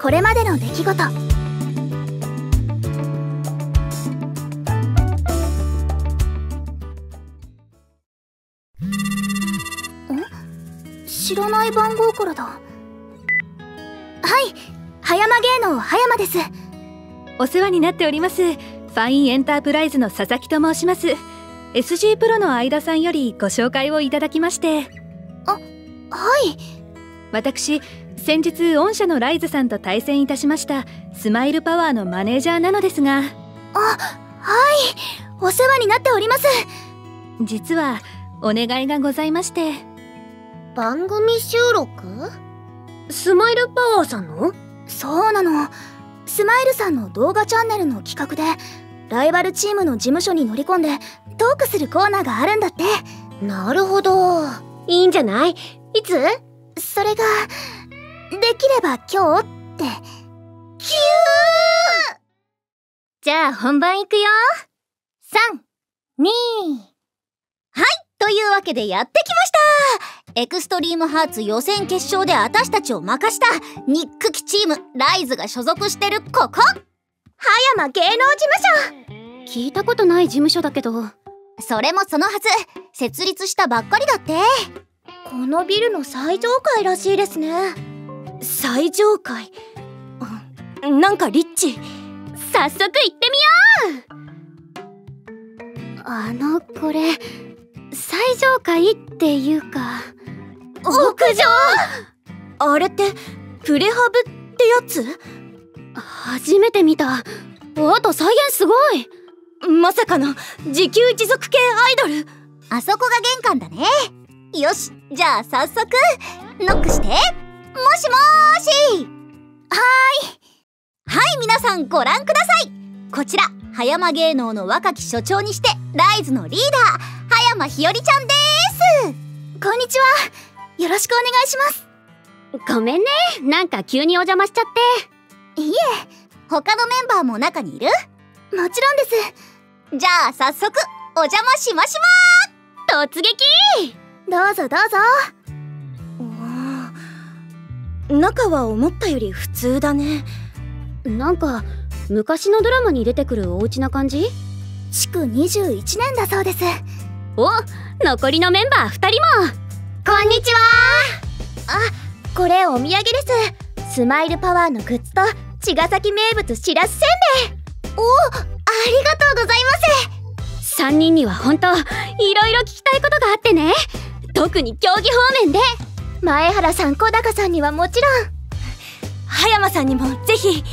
これまでの出来事。ん？知らない番号からだ。はい。葉山芸能葉山です。お世話になっております。ファインエンタープライズの佐々木と申します。SG プロの相田さんよりご紹介をいただきまして。あはい。私先日御社のライズさんと対戦いたしましたスマイルパワーのマネージャーなのですが。あはい。お世話になっております。実はお願いがございまして。番組収録？スマイルパワーさんの？そうなの。スマイルさんの動画チャンネルの企画でライバルチームの事務所に乗り込んでトークするコーナーがあるんだって。なるほど。いいんじゃない？いつ？それができれば今日って。キュー！じゃあ本番いくよ。3、2はい！というわけでやってきました。エクストリームハーツ予選決勝で私たちを任したニックキチームライズが所属してるここ。葉山芸能事務所。聞いたことない事務所だけど。それもそのはず。設立したばっかりだって。このビルの最上階らしいですね最上階。なんかリッチ。早速行ってみよう。あのこれ最上階っていうか屋上？あれってプレハブってやつ？初めて見た。あと再現すごい。まさかの自給自足系アイドル。あそこが玄関だね。よしじゃあ早速ノックして。しもしはーいはい皆さんご覧ください。こちら葉山芸能の若き所長にしてライズのリーダー葉山ひよりちゃんです。こんにちは。よろしくお願いします。ごめんね。なんか急にお邪魔しちゃって。いいえ他のメンバーも中にいる？もちろんです。じゃあ早速お邪魔しましま突撃！どうぞどうぞ中は思ったより普通だね。なんか昔のドラマに出てくるお家な感じ？築21年だそうです。お残りのメンバー2人も。こんにちは。あこれお土産です。スマイルパワーのグッズと茅ヶ崎名物しらすせんべい。おありがとうございます。3人には本当いろいろ聞きたいことがあってね。特に競技方面で前原さん小高さんにはもちろん。葉山さんにもぜひ。はい。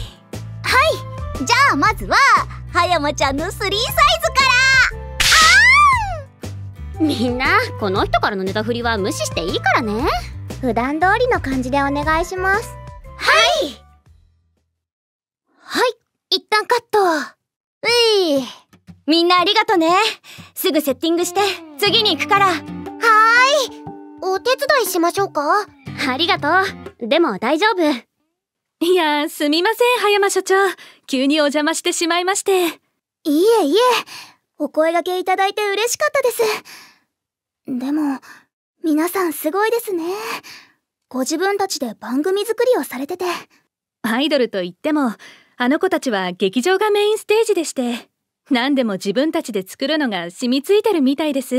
じゃあまずは葉山ちゃんの3サイズから。みんなこの人からのネタ振りは無視していいからね。普段通りの感じでお願いします。はい。はい。一旦カット。ういみんなありがとね。すぐセッティングして次に行くから。はーいお手伝いしましょうか？ありがとう。でも大丈夫。いやすみません葉山所長。急にお邪魔してしまいまして。いえいえ。お声がけいただいて嬉しかったです。でも皆さんすごいですね。ご自分たちで番組作りをされてて。アイドルといってもあの子たちは劇場がメインステージでして何でも自分たちで作るのが染みついてるみたいです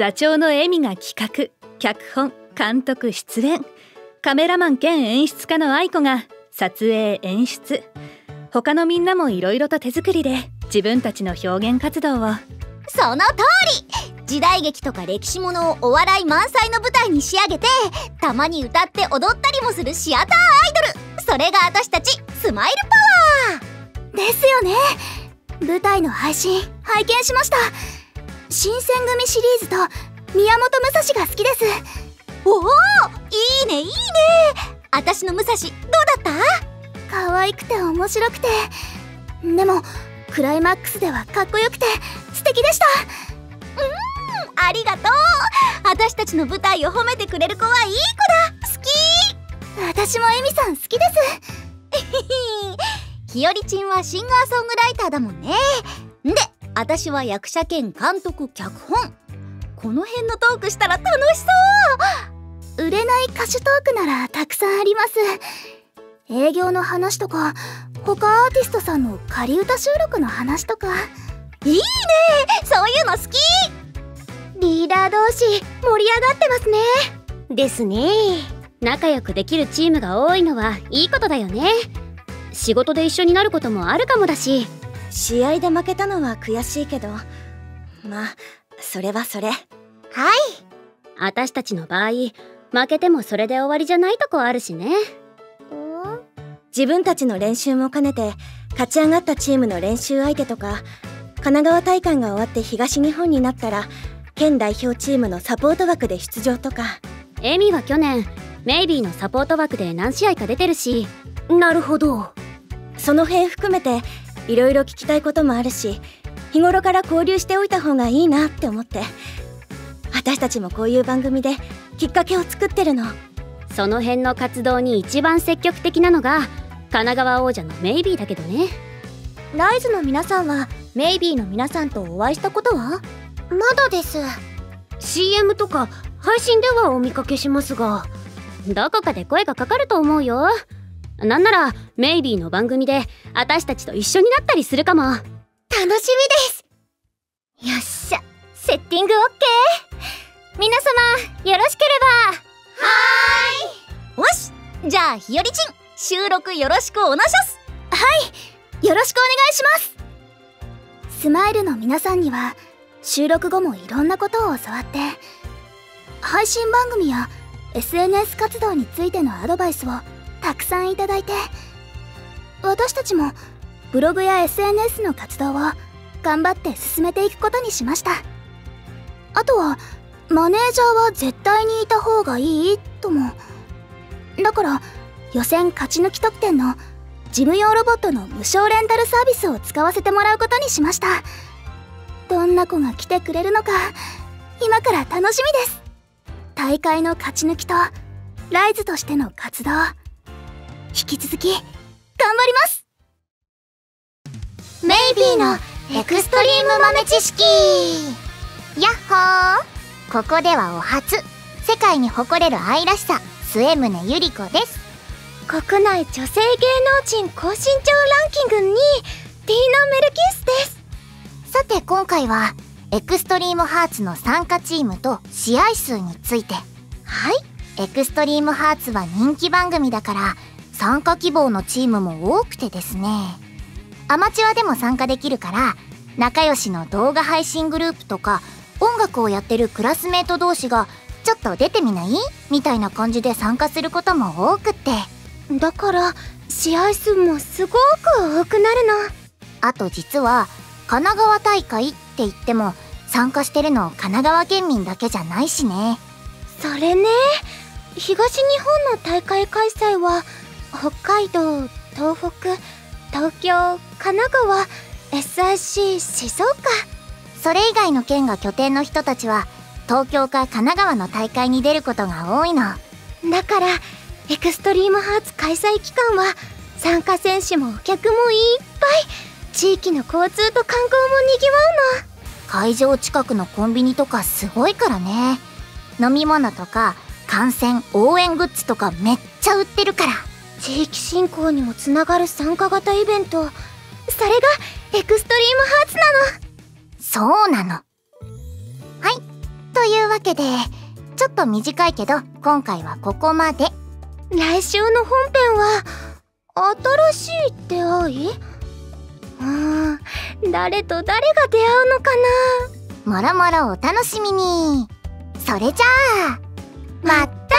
座長のエミが企画脚本監督出演。カメラマン兼演出家の愛子が撮影演出。他のみんなもいろいろと手作りで自分たちの表現活動を。その通り。時代劇とか歴史ものをお笑い満載の舞台に仕上げてたまに歌って踊ったりもするシアターアイドル。それが私たちスマイルパワー。ですよね。舞台の配信拝見しました新選組シリーズと宮本武蔵が好きです。おおいいねいいね。私の武蔵どうだった？可愛くて面白くて。でもクライマックスではかっこよくて素敵でした。うんありがとう。私たちの舞台を褒めてくれる子はいい子だ。好き。私もエミさん好きです。ひよりちんはシンガーソングライターだもんね。で私は役者兼監督脚本。この辺のトークしたら楽しそう。売れない歌手トークならたくさんあります。営業の話とか他アーティストさんの仮歌収録の話とか。いいね！そういうの好き！リーダー同士盛り上がってますね。ですね。仲良くできるチームが多いのはいいことだよね。仕事で一緒になることもあるかもだし。試合で負けたのは悔しいけど。まあそれはそれ。はい。私たちの場合負けてもそれで終わりじゃないとこあるしね。自分たちの練習も兼ねて勝ち上がったチームの練習相手とか神奈川大会が終わって東日本になったら県代表チームのサポート枠で出場とか。エミは去年メイビーのサポート枠で何試合か出てるし。なるほど。その辺含めていろいろ聞きたいこともあるし日頃から交流しておいた方がいいなって思って私たちもこういう番組できっかけを作ってるの。その辺の活動に一番積極的なのが神奈川王者のメイビーだけどね。ライズの皆さんはメイビーの皆さんとお会いしたことは？まだです。CM とか配信ではお見かけしますがどこかで声がかかると思うよなんならメイビーの番組で私たちと一緒になったりするかも。楽しみです。よっしゃ。セッティング OK 皆様よろしければ。はーい。よし。じゃあひよりちん収録よろしくおなしょす。はい。よろしくお願いします。スマイルの皆さんには収録後もいろんなことを教わって配信番組や SNS 活動についてのアドバイスをたくさんいただいて私たちもブログや SNS の活動を頑張って進めていくことにしました。あとはマネージャーは絶対にいた方がいいとも。だから予選勝ち抜き特典の事務用ロボットの無償レンタルサービスを使わせてもらうことにしました。どんな子が来てくれるのか今から楽しみです。大会の勝ち抜きとライズとしての活動。引き続き頑張ります。メイビーのエクストリーム豆知識。やっほー。ここではお初世界に誇れる愛らしさ末宗ゆり子です。国内女性芸能人高身長ランキング2位ティーナ・メルキスです。さて今回はエクストリームハーツの参加チームと試合数について。はい。エクストリームハーツは人気番組だから参加希望のチームも多くてですね。アマチュアでも参加できるから仲良しの動画配信グループとか音楽をやってるクラスメート同士がちょっと出てみない？みたいな感じで参加することも多くって。だから試合数もすごく多くなるの。あと実は神奈川大会って言っても参加してるの神奈川県民だけじゃないしね。それね。東日本の大会開催は北海道東北東京神奈川 SIC 静岡。それ以外の県が拠点の人たちは東京か神奈川の大会に出ることが多いの。だからエクストリームハーツ開催期間は参加選手もお客もいっぱい。地域の交通と観光もにぎわうの。会場近くのコンビニとかすごいからね。飲み物とか観戦応援グッズとかめっちゃ売ってるから。地域振興にもつながる参加型イベント。それがエクストリームハーツなの。そうなの。はい。というわけでちょっと短いけど今回はここまで。来週の本編は新しい出会い？うーん。誰と誰が出会うのかもろもろお楽しみに。それじゃあまた